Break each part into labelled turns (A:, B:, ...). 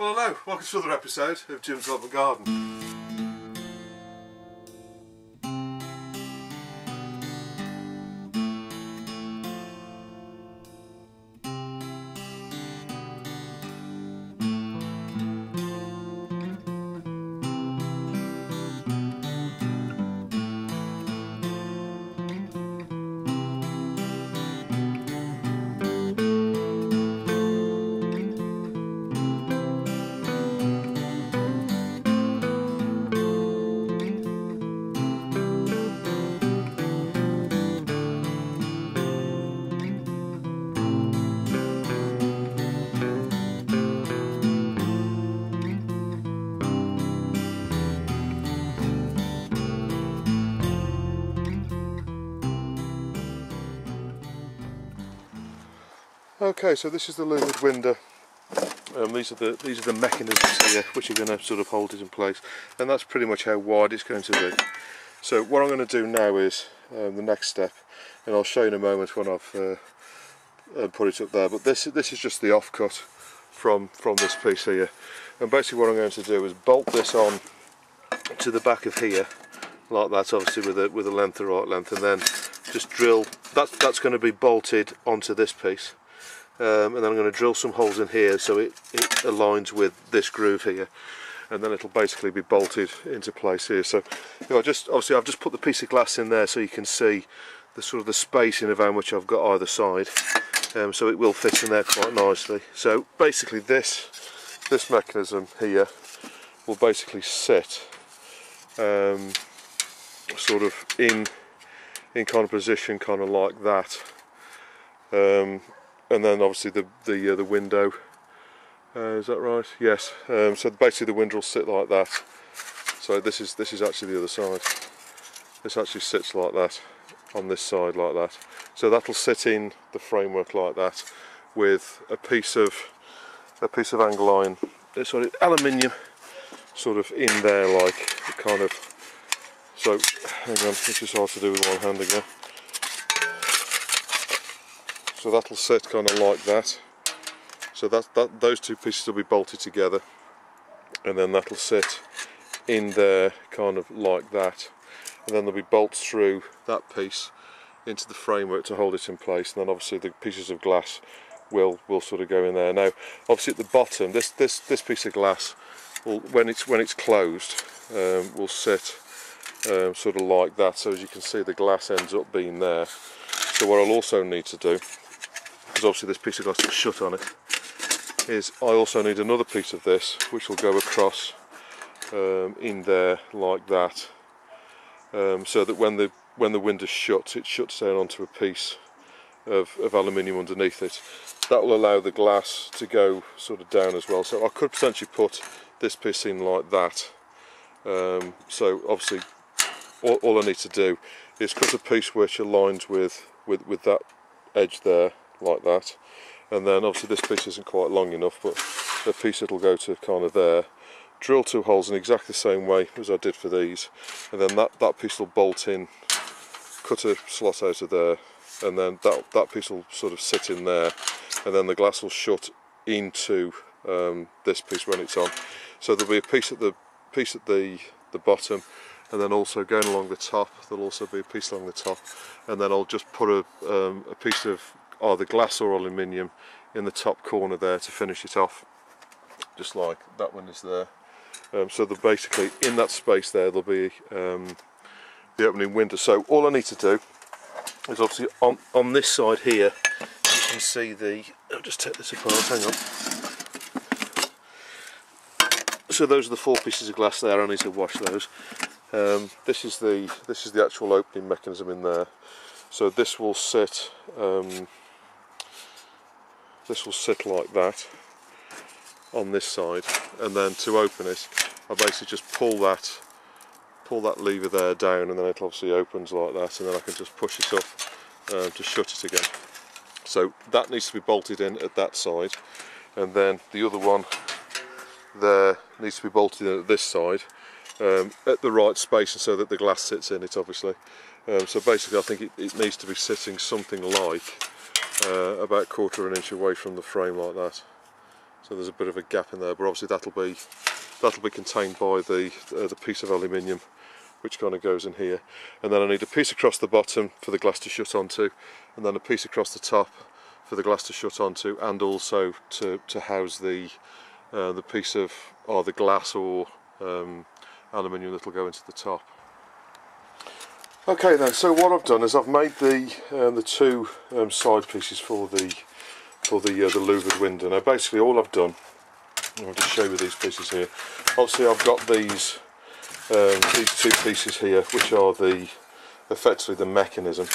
A: Well hello, welcome to another episode of Jim's Love and Garden. Okay, so this is the louvered window. Um, these are the these are the mechanisms here which are going to sort of hold it in place, and that's pretty much how wide it's going to be. So what I'm going to do now is um, the next step, and I'll show you in a moment when I've uh, uh, put it up there. But this this is just the offcut from from this piece here, and basically what I'm going to do is bolt this on to the back of here, like that, obviously with a with a length the right length, and then just drill. That's that's going to be bolted onto this piece um, and then I'm going to drill some holes in here so it, it aligns with this groove here. And then it'll basically be bolted into place here. So you know, just obviously I've just put the piece of glass in there so you can see the sort of the spacing of how much I've got either side. Um, so it will fit in there quite nicely. So basically this this mechanism here will basically sit um, sort of in in kind of position kind of like that. Um, and then obviously the the uh, the window. Uh, is that right? Yes. Um, so basically the window will sit like that. So this is this is actually the other side. This actually sits like that on this side like that. So that'll sit in the framework like that with a piece of a piece of angle iron, This sort of aluminium sort of in there like kind of so hang on, this is hard to do with one hand again so that'll sit kind of like that. So that, that those two pieces will be bolted together and then that'll sit in there kind of like that. And then there'll be bolts through that piece into the framework to hold it in place. And then obviously the pieces of glass will will sort of go in there. Now obviously at the bottom this this this piece of glass will when it's when it's closed um, will sit um, sort of like that. So as you can see the glass ends up being there. So what I'll also need to do because obviously this piece of glass is shut on it, is I also need another piece of this which will go across um, in there like that. Um, so that when the when the window shuts it shuts down onto a piece of, of aluminium underneath it. That will allow the glass to go sort of down as well. So I could potentially put this piece in like that. Um, so obviously all, all, I need to do is cut a piece which aligns with, with, with that edge there like that. And then obviously this piece isn't quite long enough but the piece that'll go to kind of there. Drill two holes in exactly the same way as I did for these. And then that, that piece will bolt in cut a slot out of there and then that, that piece will sort of sit in there. And then the glass will shut into um, this piece when it's on. So there'll be a piece at the piece at the the bottom and then also going along the top there'll also be a piece along the top. And then I'll just put a, um, a piece of either glass or aluminium in the top corner there to finish it off just like that one is there. Um, so the basically in that space there there'll be um, the opening window. So all I need to do is obviously on, on this side here you can see the I'll just take this apart hang on. So those are the four pieces of glass there. I need to wash those. Um, this is the this is the actual opening mechanism in there. So this will sit um, this will sit like that on this side and then to open it I basically just pull that pull that lever there down and then it obviously opens like that and then I can just push it up uh, to shut it again. So that needs to be bolted in at that side and then the other one there needs to be bolted in at this side um, at the right space and so that the glass sits in it obviously. Um, so basically I think it, it needs to be sitting something like uh, about a quarter of an inch away from the frame like that so there's a bit of a gap in there but obviously that'll be that'll be contained by the uh, the piece of aluminium which kind of goes in here and then I need a piece across the bottom for the glass to shut onto and then a piece across the top for the glass to shut onto and also to, to house the uh, the piece of either glass or um, aluminium that will go into the top. Okay then, so what I've done is I've made the um, the two um, side pieces for the for the uh, the louvered window. Now basically all I've done, I'll just show you these pieces here. Obviously I've got these um, these two pieces here, which are the effectively the mechanism.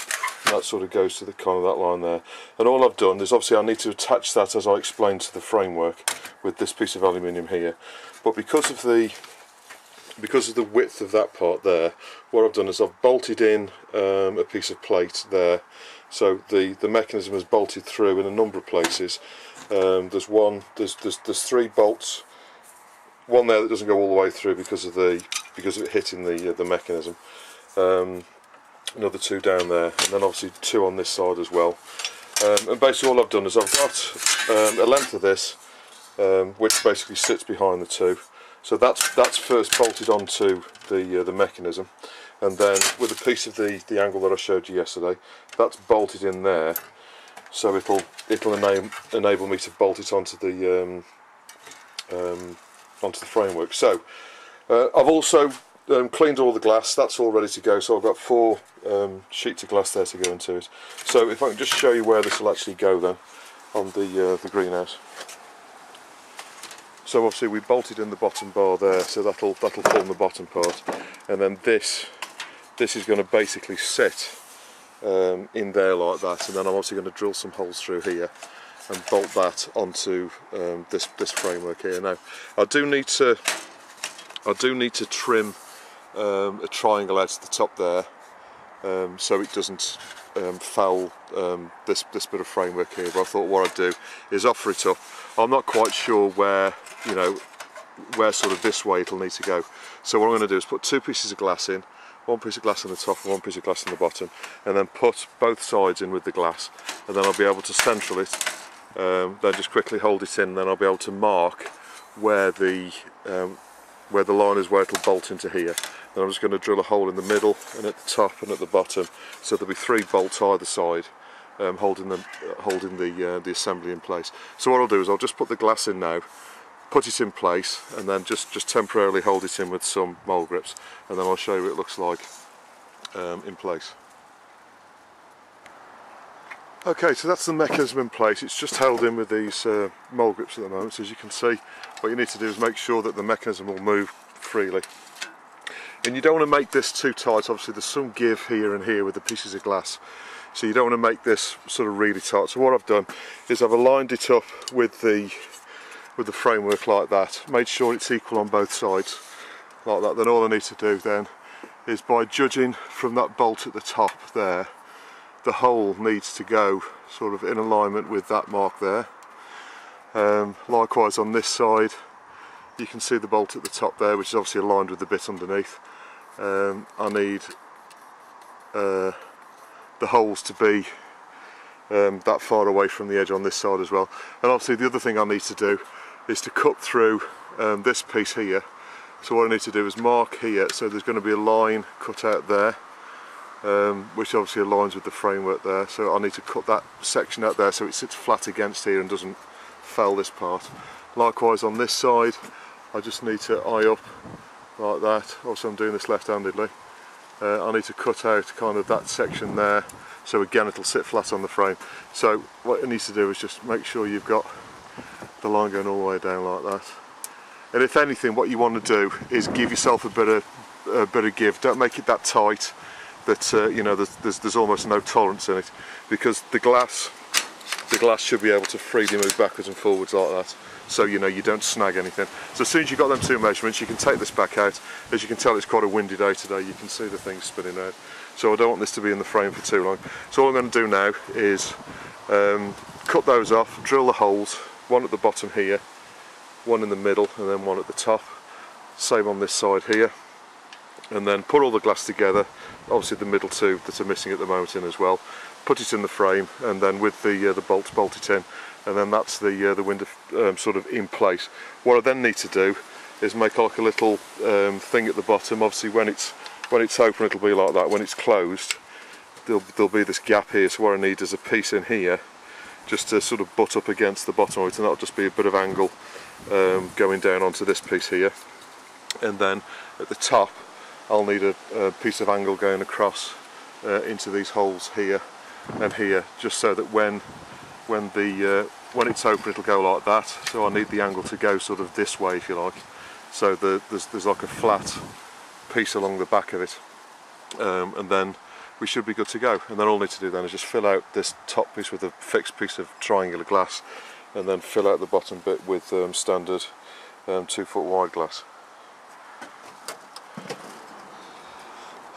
A: That sort of goes to the kind of that line there. And all I've done is obviously I need to attach that as I explained to the framework with this piece of aluminium here. But because of the because of the width of that part there, what I've done is I've bolted in um, a piece of plate there. So the, the mechanism is bolted through in a number of places. Um, there's one, there's, there's, there's three bolts, one there that doesn't go all the way through because of the because of it hitting the uh, the mechanism. Um, another two down there, and then obviously two on this side as well. Um, and basically all I've done is I've got um, a length of this, um, which basically sits behind the two. So that's that's first bolted onto the uh, the mechanism, and then with a piece of the the angle that I showed you yesterday, that's bolted in there. So it'll it'll enable enable me to bolt it onto the um, um, onto the framework. So uh, I've also um, cleaned all the glass. That's all ready to go. So I've got four um, sheets of glass there to go into it. So if I can just show you where this will actually go then on the uh, the greenhouse. So obviously we bolted in the bottom bar there, so that'll that'll form the bottom part, and then this this is going to basically sit um, in there like that, and then I'm obviously going to drill some holes through here and bolt that onto um, this this framework here. Now I do need to I do need to trim um, a triangle out to the top there, um, so it doesn't um, foul um, this this bit of framework here. But I thought what I'd do is offer it up. I'm not quite sure where you know, where sort of this way it'll need to go. So what I'm going to do is put two pieces of glass in, one piece of glass in the top and one piece of glass in the bottom, and then put both sides in with the glass, and then I'll be able to central it, um, then just quickly hold it in, then I'll be able to mark where the um, where the line is where it'll bolt into here. Then I'm just going to drill a hole in the middle and at the top and at the bottom, so there'll be three bolts either side. Um, holding the holding the uh, the assembly in place. So what I'll do is I'll just put the glass in now, put it in place and then just, just temporarily hold it in with some mole grips and then I'll show you what it looks like um, in place. Okay, so that's the mechanism in place. It's just held in with these uh, mole grips at the moment. So as you can see, what you need to do is make sure that the mechanism will move freely. And you don't want to make this too tight. Obviously, there's some give here and here with the pieces of glass. So you don't want to make this sort of really tight. So what I've done is I've aligned it up with the with the framework like that made sure it's equal on both sides like that then all I need to do then is by judging from that bolt at the top there the hole needs to go sort of in alignment with that mark there. Um, likewise on this side you can see the bolt at the top there which is obviously aligned with the bit underneath. Um, I need uh, the holes to be um, that far away from the edge on this side as well. And obviously the other thing I need to do is to cut through um, this piece here. So what I need to do is mark here so there's going to be a line cut out there um, which obviously aligns with the framework there. So I need to cut that section out there so it sits flat against here and doesn't foul this part. Likewise on this side I just need to eye up like that. Also I'm doing this left-handedly. Uh, I need to cut out kind of that section there. So again it'll sit flat on the frame. So what I need to do is just make sure you've got the line going all the way down like that. And if anything, what you want to do is give yourself a bit of a bit of give. Don't make it that tight that uh, you know there's, there's, there's almost no tolerance in it, because the glass the glass should be able to freely move backwards and forwards like that. So you know you don't snag anything. So as soon as you've got them two measurements, you can take this back out. As you can tell, it's quite a windy day today. You can see the thing spinning out. So I don't want this to be in the frame for too long. So all I'm going to do now is um, cut those off, drill the holes, one at the bottom here, one in the middle and then one at the top. Same on this side here. And then put all the glass together, obviously the middle two that are missing at the moment in as well. put it in the frame and then with the uh, the bolts bolt it in and then that's the uh, the window um, sort of in place. What I then need to do is make like a little um, thing at the bottom obviously when it's when it's open it'll be like that when it's closed there'll, there'll be this gap here so what I need is a piece in here just to sort of butt up against the bottom of it and that'll just be a bit of angle um, going down onto this piece here and then at the top I'll need a, a piece of angle going across uh, into these holes here and here just so that when when the uh, when it's open it'll go like that. So I need the angle to go sort of this way if you like so the, there's, there's like a flat piece along the back of it. Um, and then we should be good to go. And then all I need to do then is just fill out this top piece with a fixed piece of triangular glass and then fill out the bottom bit with um, standard um, two foot wide glass.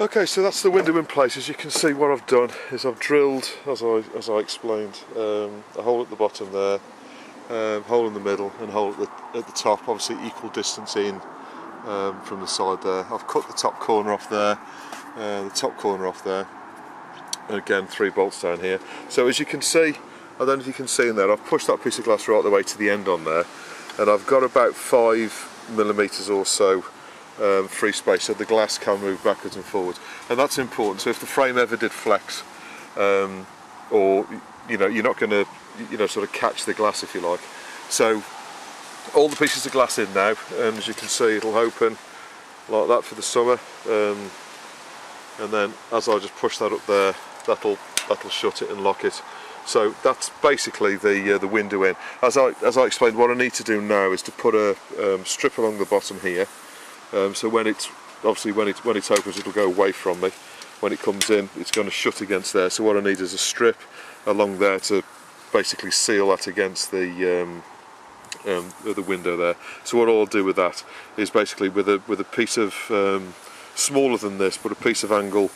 A: Okay, so that's the window in place. As you can see, what I've done is I've drilled, as I as I explained, um, a hole at the bottom there, um, hole in the middle and hole at the, at the top, obviously equal distance in um, from the side there. I've cut the top corner off there, uh, the top corner off there, and again three bolts down here. So as you can see, I don't know if you can see in there, I've pushed that piece of glass right the way to the end on there, and I've got about five millimetres or so um, free space so the glass can move backwards and forwards. And that's important. So if the frame ever did flex um, or you know you're not going to you know sort of catch the glass if you like. So all the pieces of glass in now and as you can see it'll open like that for the summer. Um, and then as I just push that up there that'll that'll shut it and lock it. So that's basically the uh, the window in. As I as I explained what I need to do now is to put a um, strip along the bottom here um, so when it's obviously when it when it opens it'll go away from me when it comes in it's going to shut against there so what I need is a strip along there to basically seal that against the um, um, the window there. So what I'll do with that is basically with a with a piece of um, smaller than this, but a piece of angle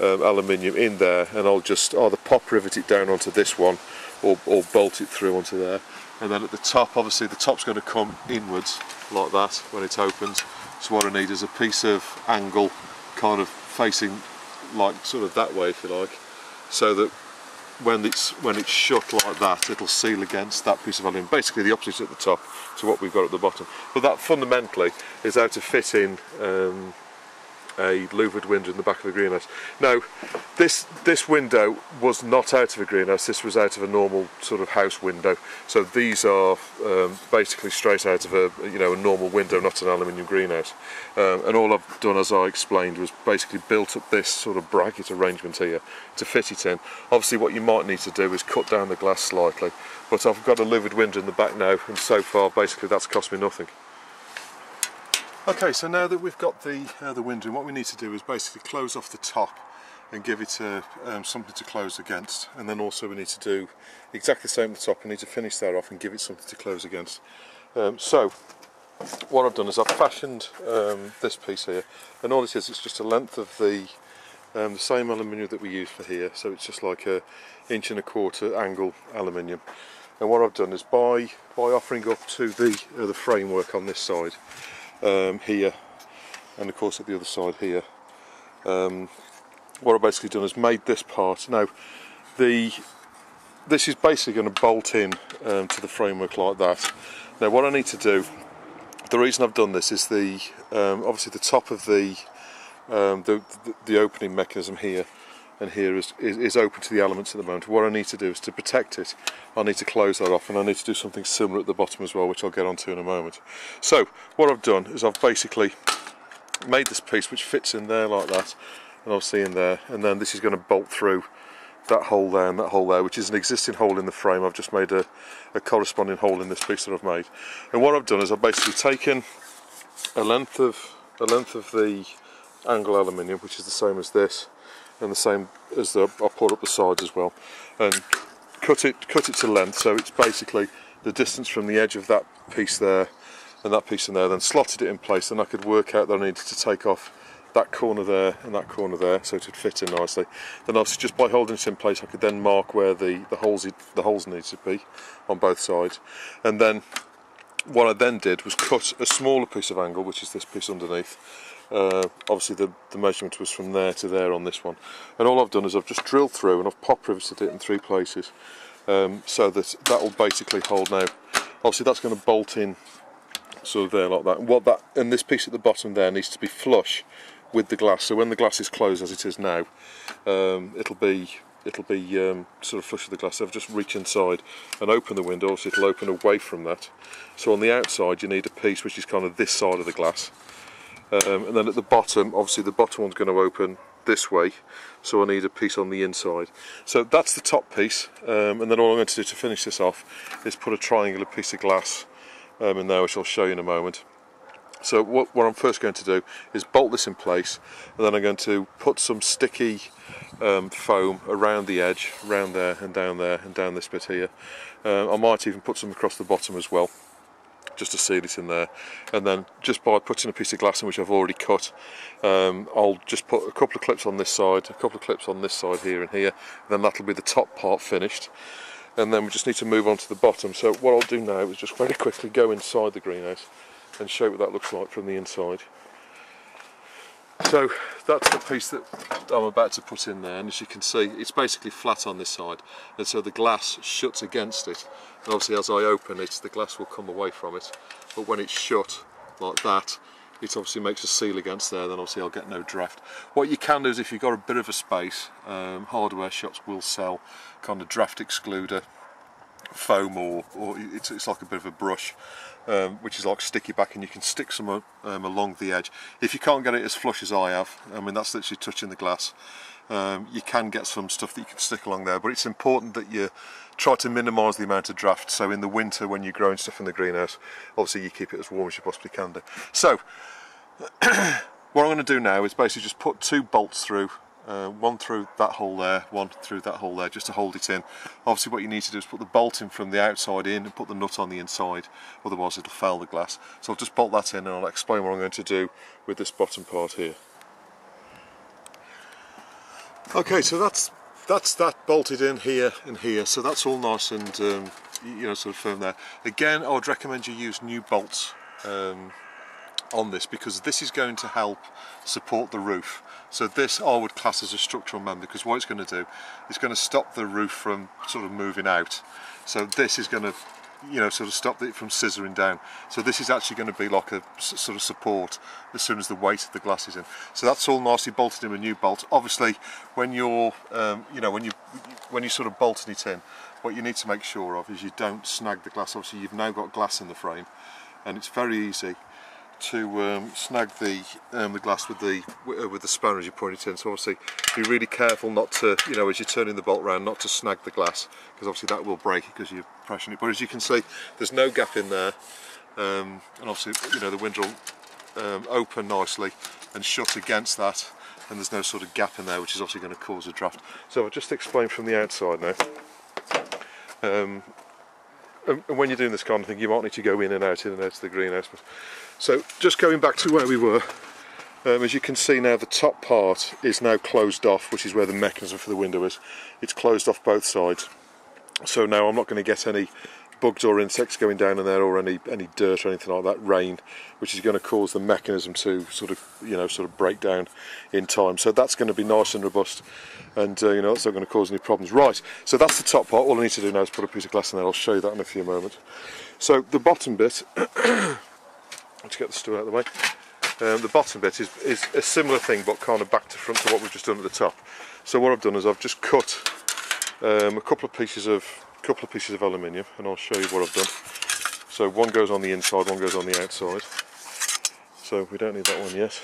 A: um, aluminium in there, and I'll just either pop rivet it down onto this one, or, or bolt it through onto there. And then at the top, obviously the top's going to come inwards like that when it opens. So what I need is a piece of angle kind of facing like sort of that way if you like, so that when it's when it's shut like that it'll seal against that piece of aluminium basically the opposite at the top to what we've got at the bottom. But that fundamentally is how to fit in um, a louvered window in the back of a greenhouse. Now, this this window was not out of a greenhouse. This was out of a normal sort of house window. So these are um, basically straight out of a you know a normal window, not an aluminium greenhouse. Um, and all I've done, as I explained, was basically built up this sort of bracket arrangement here to fit it in. Obviously, what you might need to do is cut down the glass slightly. But I've got a louvered window in the back now, and so far, basically, that's cost me nothing. Okay, so now that we've got the uh, the window, what we need to do is basically close off the top and give it a, um, something to close against. And then also we need to do exactly the same at the top. We need to finish that off and give it something to close against. Um, so what I've done is I've fashioned um, this piece here, and all it is, it's just a length of the um, the same aluminium that we use for here. So it's just like a inch and a quarter angle aluminium. And what I've done is by by offering up to the uh, the framework on this side um, here and of course at the other side here. Um, what I've basically done is made this part. Now the this is basically going to bolt in um, to the framework like that. Now what I need to do the reason I've done this is the um, obviously the top of the, um, the, the the opening mechanism here and here is, is, is, open to the elements at the moment. What I need to do is to protect it, I need to close that off and I need to do something similar at the bottom as well, which I'll get onto in a moment. So what I've done is I've basically made this piece which fits in there like that, and I'll see in there, and then this is going to bolt through that hole there and that hole there, which is an existing hole in the frame. I've just made a, a corresponding hole in this piece that I've made. And what I've done is I've basically taken a length of a length of the angle aluminium, which is the same as this, and the same as the I poured up the sides as well. And cut it cut it to length so it's basically the distance from the edge of that piece there and that piece in there then slotted it in place and I could work out that I needed to take off that corner there and that corner there so it would fit in nicely. Then obviously just by holding it in place I could then mark where the the holes the holes needed to be on both sides. And then what I then did was cut a smaller piece of angle which is this piece underneath. Uh, obviously the, the measurement was from there to there on this one. And all I've done is I've just drilled through and I've pop riveted it in three places um, so that that will basically hold now. Obviously that's going to bolt in sort of there like that. And what that and this piece at the bottom there needs to be flush with the glass. So when the glass is closed as it is now um, it'll be it'll be um, sort of flush with the glass. I've just reach inside and open the window, so it'll open away from that. So on the outside you need a piece which is kind of this side of the glass. Um, and then at the bottom, obviously the bottom one's going to open this way, so I need a piece on the inside. So that's the top piece, um, and then all I'm going to do to finish this off is put a triangular piece of glass um, in there, which I'll show you in a moment. So what, what I'm first going to do is bolt this in place, and then I'm going to put some sticky um, foam around the edge, around there and down there and down this bit here. Uh, I might even put some across the bottom as well just to seal it in there. And then just by putting a piece of glass in which I've already cut um, I'll just put a couple of clips on this side a couple of clips on this side here and here and then that'll be the top part finished. And then we just need to move on to the bottom. So what I'll do now is just very quickly go inside the greenhouse and show you what that looks like from the inside so that's the piece that I'm about to put in there and as you can see it's basically flat on this side and so the glass shuts against it and obviously as I open it the glass will come away from it but when it's shut like that it obviously makes a seal against there then obviously I'll get no draft. What you can do is if you've got a bit of a space um, hardware shops will sell kind of draft excluder foam or, or it's, it's like a bit of a brush um, which is like sticky back and you can stick some um, along the edge. If you can't get it as flush as I have, I mean that's literally touching the glass, um, you can get some stuff that you can stick along there but it's important that you try to minimise the amount of draft so in the winter when you're growing stuff in the greenhouse obviously you keep it as warm as you possibly can do. So what I'm going to do now is basically just put two bolts through uh, one through that hole there, one through that hole there, just to hold it in. Obviously what you need to do is put the bolt in from the outside in and put the nut on the inside, otherwise it'll fail the glass. So I'll just bolt that in and I'll explain what I'm going to do with this bottom part here. Okay, so that's that's that bolted in here and here, so that's all nice and um, you know sort of firm there. Again, I would recommend you use new bolts um, on this because this is going to help support the roof. So this I would class as a structural member because what it's going to do is going to stop the roof from sort of moving out. So this is going to you know sort of stop it from scissoring down so this is actually going to be like a sort of support as soon as the weight of the glass is in so that's all nicely bolted in with new bolt obviously when you're um, you know when you when you're sort of bolting it in what you need to make sure of is you don't snag the glass obviously you've now got glass in the frame and it's very easy to um, snag the um, the glass with the uh, with the spanner as you point it in. So obviously be really careful not to, you know, as you're turning the bolt around, not to snag the glass because obviously that will break because you're pressing it. But as you can see, there's no gap in there, um, and obviously you know the window um, open nicely and shut against that, and there's no sort of gap in there which is obviously going to cause a draft. So I'll just explain from the outside now. And when you're doing this kind of thing, you might need to go in and out, in and out of the greenhouse. So just going back to where we were, um, as you can see now the top part is now closed off, which is where the mechanism for the window is. It's closed off both sides. So now I'm not going to get any bugs or insects going down in there or any any dirt or anything like that, rain, which is going to cause the mechanism to sort of you know sort of break down in time. So that's going to be nice and robust, and uh, you know that's not going to cause any problems. Right, so that's the top part. All I need to do now is put a piece of glass in there. I'll show you that in a few moments. So the bottom bit. to get the stool out of the way. Um, the bottom bit is, is a similar thing but kind of back to front to what we've just done at the top. So what I've done is I've just cut um, a couple of pieces of couple of pieces of aluminium and I'll show you what I've done. So one goes on the inside, one goes on the outside. So we don't need that one yet.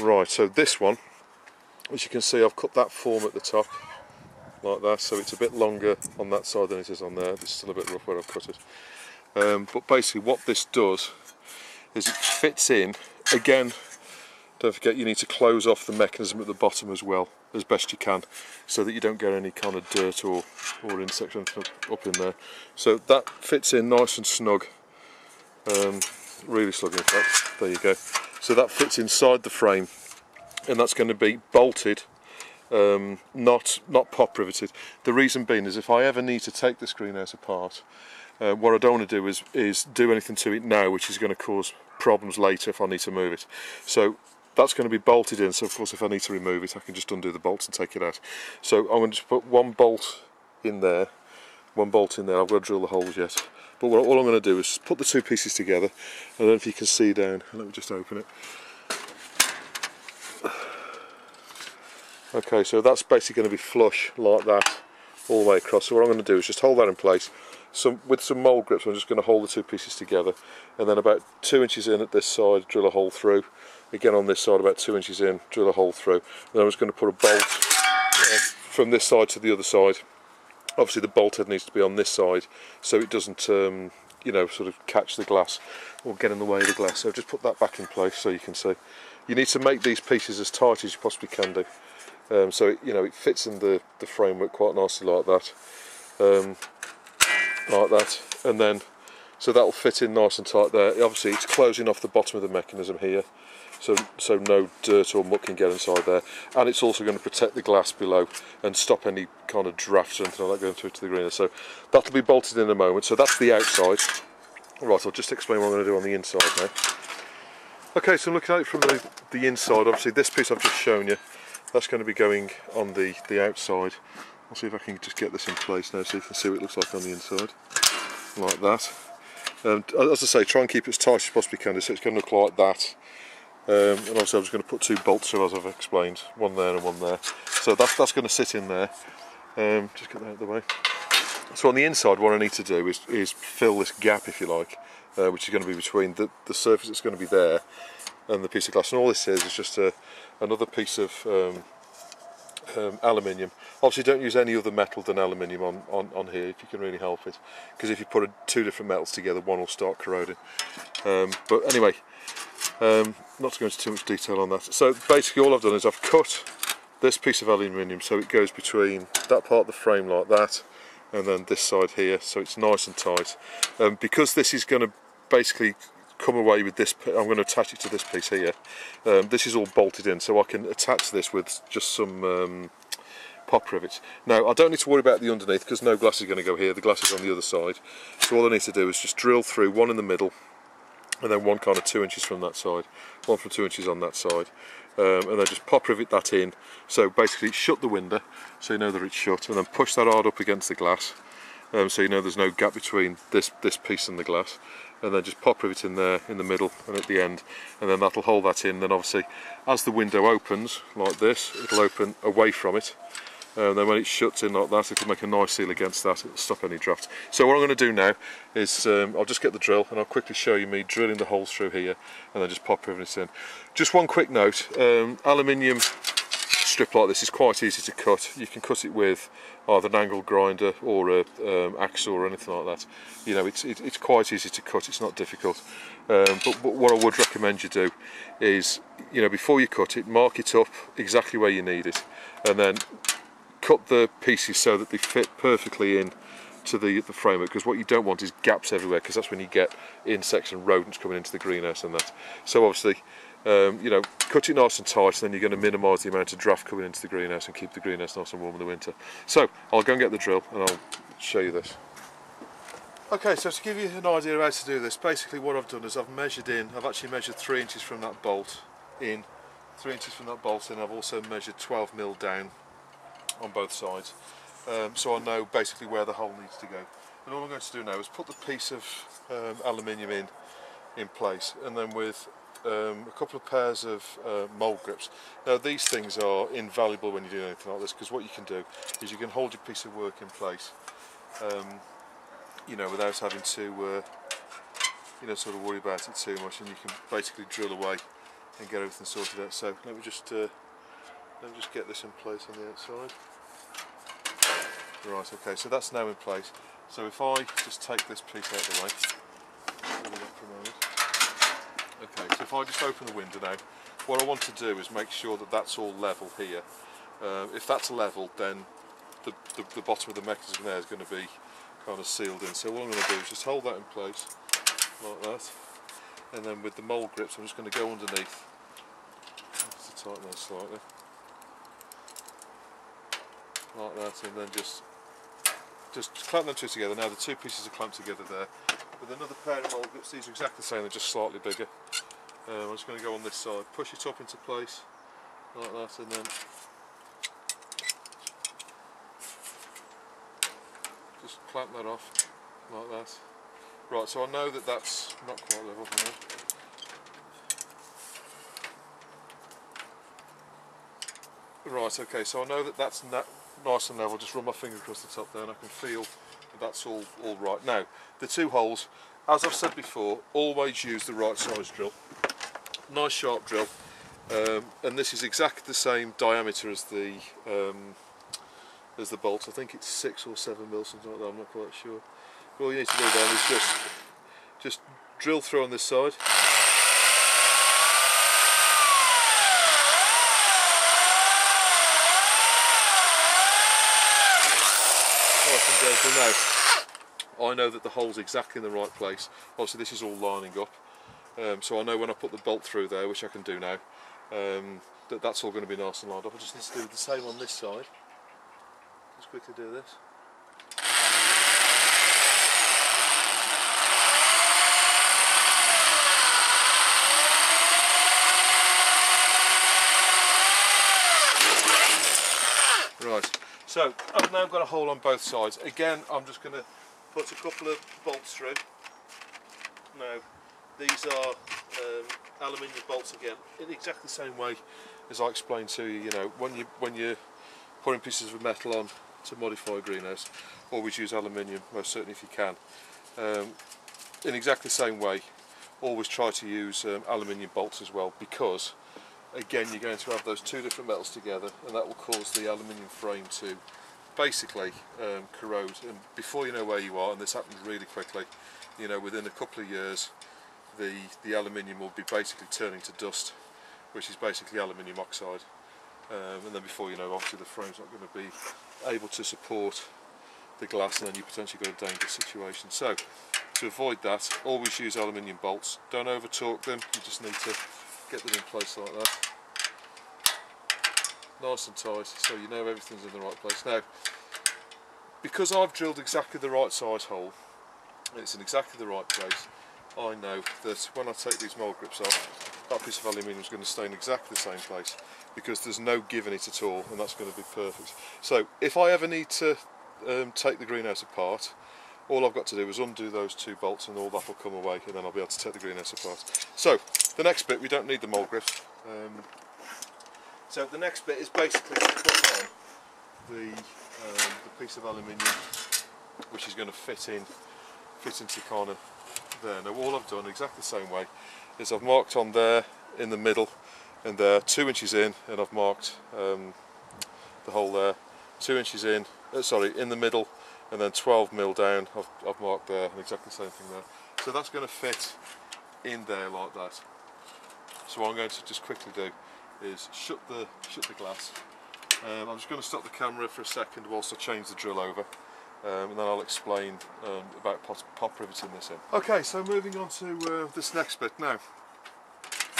A: Right, so this one, as you can see I've cut that form at the top like that so it's a bit longer on that side than it is on there. It's still a bit rough where I've cut it. Um, but basically what this does is it fits in again don't forget you need to close off the mechanism at the bottom as well as best you can so that you don't get any kind of dirt or, or insects up in there. So that fits in nice and snug. Um, really snug in fact. There you go. So that fits inside the frame and that's going to be bolted um, not not pop riveted the reason being is if I ever need to take this greenhouse apart uh, what I don't want to do is, is do anything to it now which is going to cause problems later if I need to move it. So that's going to be bolted in, so of course if I need to remove it I can just undo the bolts and take it out. So I'm going to just put one bolt in there, one bolt in there, I've got to drill the holes yet. But what, all I'm going to do is put the two pieces together, don't know if you can see down, let me just open it. Okay, so that's basically going to be flush like that all the way across. So what I'm going to do is just hold that in place. Some, with some mole grips, I'm just going to hold the two pieces together, and then about two inches in at this side, drill a hole through. Again on this side, about two inches in, drill a hole through. Then I'm just going to put a bolt uh, from this side to the other side. Obviously, the bolt head needs to be on this side, so it doesn't, um, you know, sort of catch the glass or get in the way of the glass. So just put that back in place so you can see. You need to make these pieces as tight as you possibly can do. Um, so it, you know it fits in the, the framework quite nicely like that um, like that and then so that'll fit in nice and tight there obviously it's closing off the bottom of the mechanism here so so no dirt or muck can get inside there and it's also going to protect the glass below and stop any kind of drafts or anything like that going through to the greener so that'll be bolted in a moment so that's the outside right I'll just explain what I'm going to do on the inside now okay so I'm looking at it from the, the inside obviously this piece I've just shown you that's going to be going on the, the outside. I'll see if I can just get this in place now so you can see what it looks like on the inside. Like that. And uh, as I say, try and keep it as tight as you possibly can so it's going to look like that. Um, and also I'm just going to put two bolts through as I've explained, one there and one there. So that's, that's going to sit in there. Um, just get that out of the way. So on the inside what I need to do is, is fill this gap if you like, uh, which is going to be between the, the surface that's going to be there and the piece of glass. And all this is is just a, another piece of um, um, aluminium. Obviously don't use any other metal than aluminium on, on, on here if you can really help it because if you put a, two different metals together one will start corroding. Um, but anyway, um, not to go into too much detail on that. So basically all I've done is I've cut this piece of aluminium so it goes between that part of the frame like that and then this side here so it's nice and tight. Um, because this is going to basically come away with this, I'm going to attach it to this piece here. Um, this is all bolted in so I can attach this with just some um, pop rivets. Now I don't need to worry about the underneath because no glass is going to go here, the glass is on the other side. So all I need to do is just drill through one in the middle and then one kind of two inches from that side, one from two inches on that side. Um, and then just pop rivet that in. So basically shut the window so you know that it's shut and then push that hard up against the glass um, so you know there's no gap between this this piece and the glass. And then just pop rivet in there in the middle and at the end and then that'll hold that in. Then obviously as the window opens like this it'll open away from it and then when it shuts in like that it'll make a nice seal against that it'll stop any draft so what I'm going to do now is um, I'll just get the drill and I'll quickly show you me drilling the holes through here and then just pop everything in just one quick note um, aluminium strip like this is quite easy to cut you can cut it with either an angle grinder or a um, hacksaw or anything like that. You know, it's it, it's quite easy to cut. It's not difficult. Um, but, but what I would recommend you do is, you know, before you cut it, mark it up exactly where you need it, and then cut the pieces so that they fit perfectly in to the, the framework because what you don't want is gaps everywhere because that's when you get insects and rodents coming into the greenhouse and that. So obviously um, you know, cut it nice and tight, and then you're going to minimise the amount of draft coming into the greenhouse and keep the greenhouse nice and warm in the winter. So I'll go and get the drill and I'll show you this. Okay, so to give you an idea of how to do this, basically what I've done is I've measured in, I've actually measured 3 inches from that bolt in, 3 inches from that bolt in, I've also measured 12 mil down on both sides, um, so I know basically where the hole needs to go. And all I'm going to do now is put the piece of um, aluminium in, in place, and then with um, a couple of pairs of uh, mole grips. Now these things are invaluable when you're doing anything like this because what you can do is you can hold your piece of work in place um, you know without having to uh, you know sort of worry about it too much and you can basically drill away and get everything sorted out. So let me just uh, me just get this in place on the outside. Right, okay, so that's now in place. So if I just take this piece out of the way, Okay, so if I just open the window now, what I want to do is make sure that that's all level here. Uh, if that's level, then the, the, the, bottom of the mechanism there is going to be kind of sealed in. So what I'm going to do is just hold that in place, like that. And then with the mole grips, I'm just going to go underneath, to tighten that slightly. Like that, and then just just clamp them two together. Now the two pieces are clamped together there. With another pair of mole grips, these are exactly the same, they're just slightly bigger. Um, I'm just going to go on this side, push it up into place like that, and then just clamp that off like that. Right, so I know that that's not quite level. Right, okay, so I know that that's na nice and level, just run my finger across the top there and I can feel that that's all, all right. Now, the two holes, as I've said before, always use the right size drill. Nice sharp drill, um, and this is exactly the same diameter as the um, as the bolt. I think it's six or seven mil, something like that, I'm not quite sure. But all you need to do then is just, just drill through on this side. Now I know that the hole's exactly in the right place. Obviously this is all lining up. Um, so I know when I put the bolt through there which I can do now um, that that's all going to be nice and lined up. I just need to do the same on this side. Just quickly do this Right, so I've now got a hole on both sides. Again, I'm just going to put a couple of bolts through. Now, these are um, aluminium bolts again, in exactly the same way as I explained to you. You know, when you when you're putting pieces of metal on to modify a greenhouse, always use aluminium, most certainly if you can. Um, in exactly the same way, always try to use um, aluminium bolts as well because again you're going to have those two different metals together and that will cause the aluminium frame to basically um, corrode. And before you know where you are and this happens really quickly you know within a couple of years the the aluminium will be basically turning to dust which is basically aluminium oxide. Um, and then before you know obviously the frame's not going to be able to support the glass and then you potentially got a dangerous situation. So to avoid that always use aluminium bolts. Don't over torque them. You just need to get them in place like that. Nice and tight so you know everything's in the right place. Now because I've drilled exactly the right size hole it's in exactly the right place I know that when I take these mole grips off that piece of aluminium is going to stay in exactly the same place because there's no give in it at all and that's going to be perfect. So if I ever need to um, take the greenhouse apart all I've got to do is undo those two bolts and all that will come away and then I'll be able to take the greenhouse apart. So the next bit we don't need the mole grips um, so the next bit is basically to put on the, um, the piece of aluminium which is going to fit in, fit into the corner there. Now all I've done exactly the same way is I've marked on there in the middle and there two inches in and I've marked um, the hole there two inches in, uh, sorry in the middle and then 12 mil down I've, I've marked there and exactly the same thing there. So that's going to fit in there like that. So what I'm going to just quickly do is shut the shut the glass. Um, I'm just going to stop the camera for a second whilst I change the drill over um, and then I'll explain um, about pop, pop, riveting this in. Okay, so moving on to uh, this next bit now.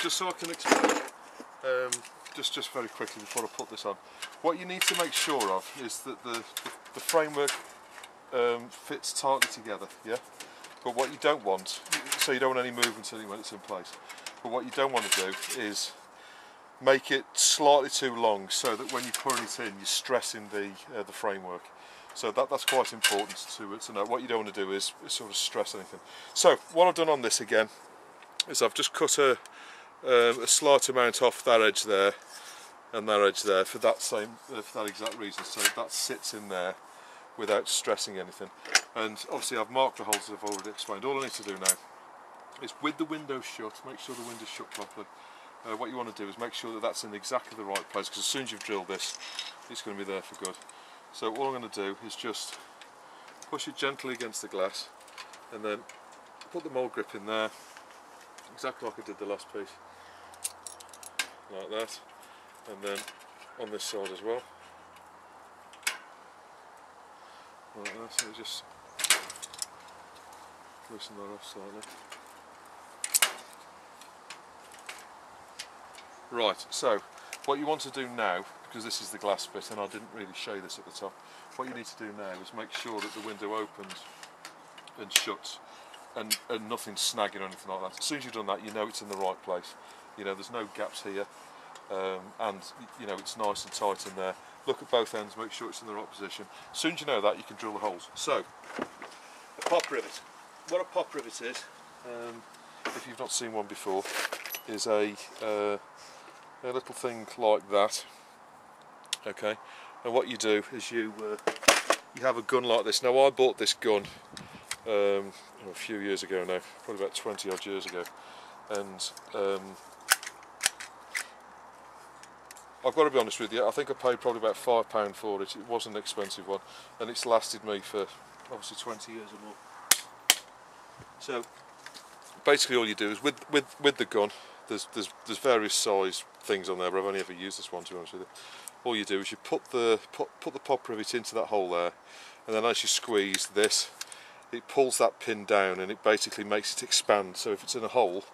A: Just so I can explain, um, just, just very quickly before I put this on, what you need to make sure of is that the, the, the framework um, fits tightly together, yeah? But what you don't want, so you don't want any movement when it's in place, but what you don't want to do is make it slightly too long so that when you're putting it in you're stressing the uh, the framework. So that, that's quite important to, to know. What you don't want to do is, is, sort of stress anything. So what I've done on this again is I've just cut a, um, a slight amount off that edge there and that edge there for that same uh, for that exact reason. So that sits in there without stressing anything. And obviously I've marked the holes as I've already explained. All I need to do now is with the window shut make sure the window's shut properly. Uh, what you want to do is make sure that that's in exactly the right place because as soon as you've drilled this it's going to be there for good. So all I'm going to do is just push it gently against the glass and then put the mole grip in there exactly like I did the last piece. Like that and then on this side as well. Like that so just loosen that off slightly Right, so what you want to do now, because this is the glass bit and I didn't really show this at the top, what you need to do now is make sure that the window opens and shuts and, and nothing snagging or anything like that. As soon as you've done that, you know it's in the right place. You know, there's no gaps here, um, and you know it's nice and tight in there. Look at both ends, make sure it's in the right position. As soon as you know that, you can drill the holes. So, a pop rivet. What a pop rivet is, um, if you've not seen one before, is a, uh, a little thing like that. Okay, and what you do is you uh, you have a gun like this. Now I bought this gun um, a few years ago now, probably about 20 odd years ago, and um, I've got to be honest with you, I think I paid probably about £5 for it, it wasn't an expensive one, and it's lasted me for obviously 20 years or more. So basically all you do is with, with, with the gun, there's, there's, there's various size things on there, but I've only ever used this one to be honest with you. All you do is you put the, put, put the pop rivet into that hole there, and then as you squeeze this, it pulls that pin down and it basically makes it expand. So if it's in a hole,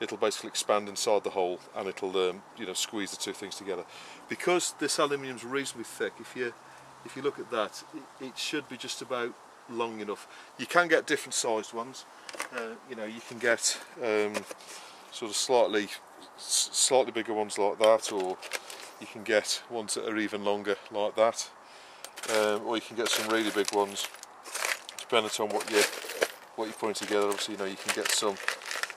A: it'll basically expand inside the hole and it'll um, you know squeeze the two things together. Because this aluminium is reasonably thick, if you if you look at that, it, it, should be just about long enough. You can get different sized ones. Uh, you know, you can get um, sort of slightly slightly bigger ones like that, or you can get ones that are even longer like that, um, or you can get some really big ones depending on what you what you're putting together. Obviously, you know you can get some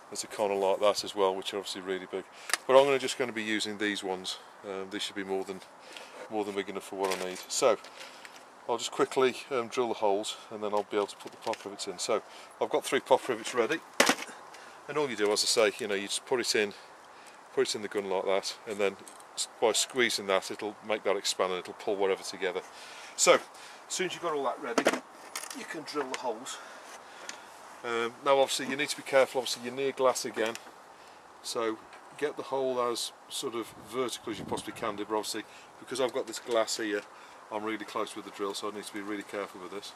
A: that's a of like that as well, which are obviously really big. But I'm gonna, just going to be using these ones. Um, these should be more than more than big enough for what I need. So I'll just quickly um, drill the holes and then I'll be able to put the pop rivets in. So I've got three pop rivets ready, and all you do, as I say, you know, you just put it in, put it in the gun like that, and then by squeezing that, it'll make that expand and it'll pull whatever together. So as soon as you've got all that ready, you can drill the holes. Um, now obviously you need to be careful, obviously you're near glass again, so get the hole as sort of vertical as you possibly can do, but obviously because I've got this glass here, I'm really close with the drill, so I need to be really careful with this.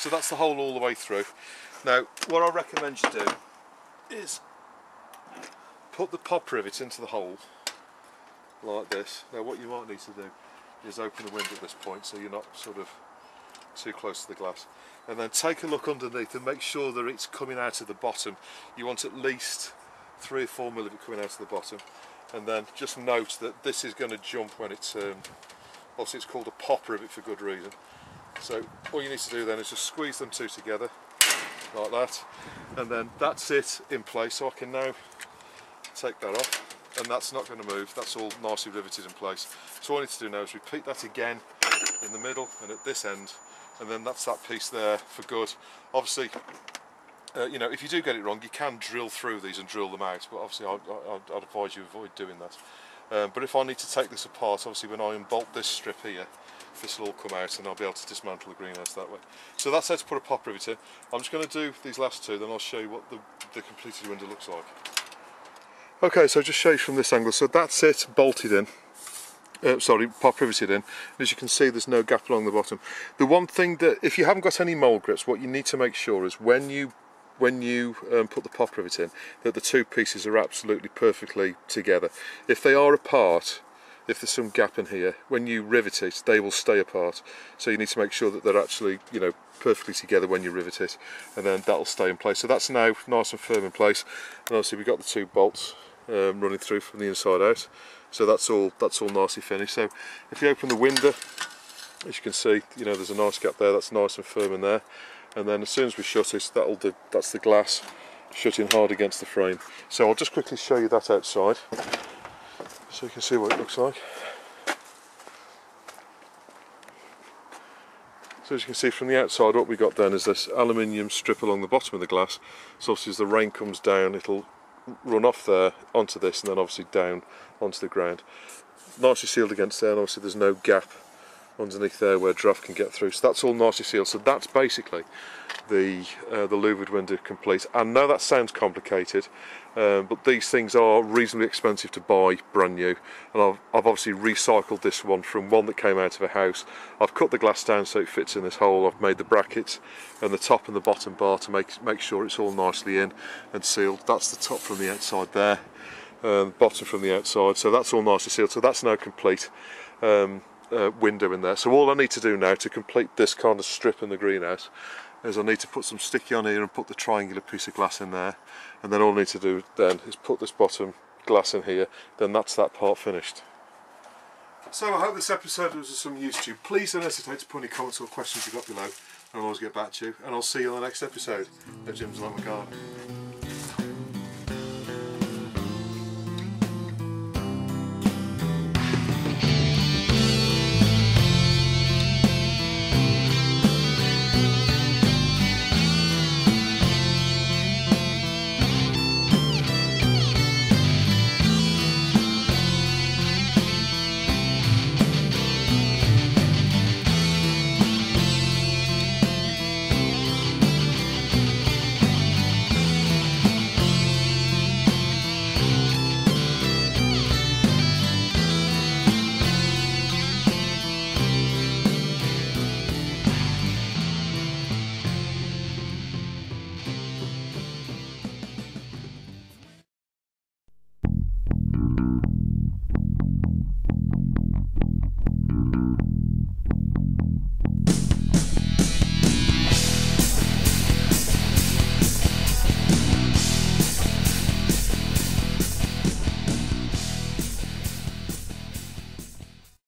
A: So that's the hole all the way through. Now, what I recommend you do is put the pop rivet into the hole like this. Now what you might need to do is open the window at this point so you're not sort of too close to the glass. And then take a look underneath and make sure that it's coming out of the bottom. You want at least three or four mil of it coming out of the bottom. And then just note that this is going to jump when it's, um, obviously it's called a pop rivet for good reason. So all you need to do then is just squeeze them two together like that and then that's it in place. So I can now take that off and that's not going to move. That's all nicely riveted in place. So all I need to do now is repeat that again in the middle and at this end and then that's that piece there for good. Obviously uh, you know if you do get it wrong you can drill through these and drill them out but obviously I'd, I'd, advise you avoid doing that. Um, but if I need to take this apart obviously when I unbolt this strip here this will all come out and I'll be able to dismantle the greenhouse that way. So that's how to put a pop rivet in. I'm just going to do these last two then I'll show you what the, the completed window looks like. Okay so just show you from this angle, so that's it bolted in. Uh, sorry, pop riveted in. As you can see, there's no gap along the bottom. The one thing that, if you haven't got any mole grips, what you need to make sure is when you when you um, put the pop rivet in, that the two pieces are absolutely perfectly together. If they are apart, if there's some gap in here, when you rivet it, they will stay apart. So you need to make sure that they're actually, you know, perfectly together when you rivet it, and then that'll stay in place. So that's now nice and firm in place. And obviously we've got the two bolts um, running through from the inside out. So that's all that's all nicely finished. So if you open the window, as you can see, you know, there's a nice gap there. That's nice and firm in there. And then as soon as we shut it, that'll do. That's the glass shutting hard against the frame. So I'll just quickly show you that outside so you can see what it looks like. So as you can see from the outside what we got then is this aluminium strip along the bottom of the glass so obviously as the rain comes down it'll run off there onto this and then obviously down onto the ground. Nicely sealed against there and obviously there's no gap underneath there where draft can get through. So that's all nicely sealed. So that's basically the uh, the louvered window complete. I know that sounds complicated, um, but these things are reasonably expensive to buy brand new. And I've, I've obviously recycled this one from one that came out of a house. I've cut the glass down so it fits in this hole. I've made the brackets and the top and the bottom bar to make make sure it's all nicely in and sealed. That's the top from the outside there. Um, bottom from the outside so that's all nicely sealed so that's now complete um, uh, window in there. So all I need to do now to complete this kind of strip in the greenhouse is I need to put some sticky on here and put the triangular piece of glass in there and then all I need to do then is put this bottom glass in here then that's that part finished. So I hope this episode was of some use to you. Please don't hesitate to put any comments or questions you've got below and I'll always get back to you and I'll see you on the next episode of Jim's Lamb Garden.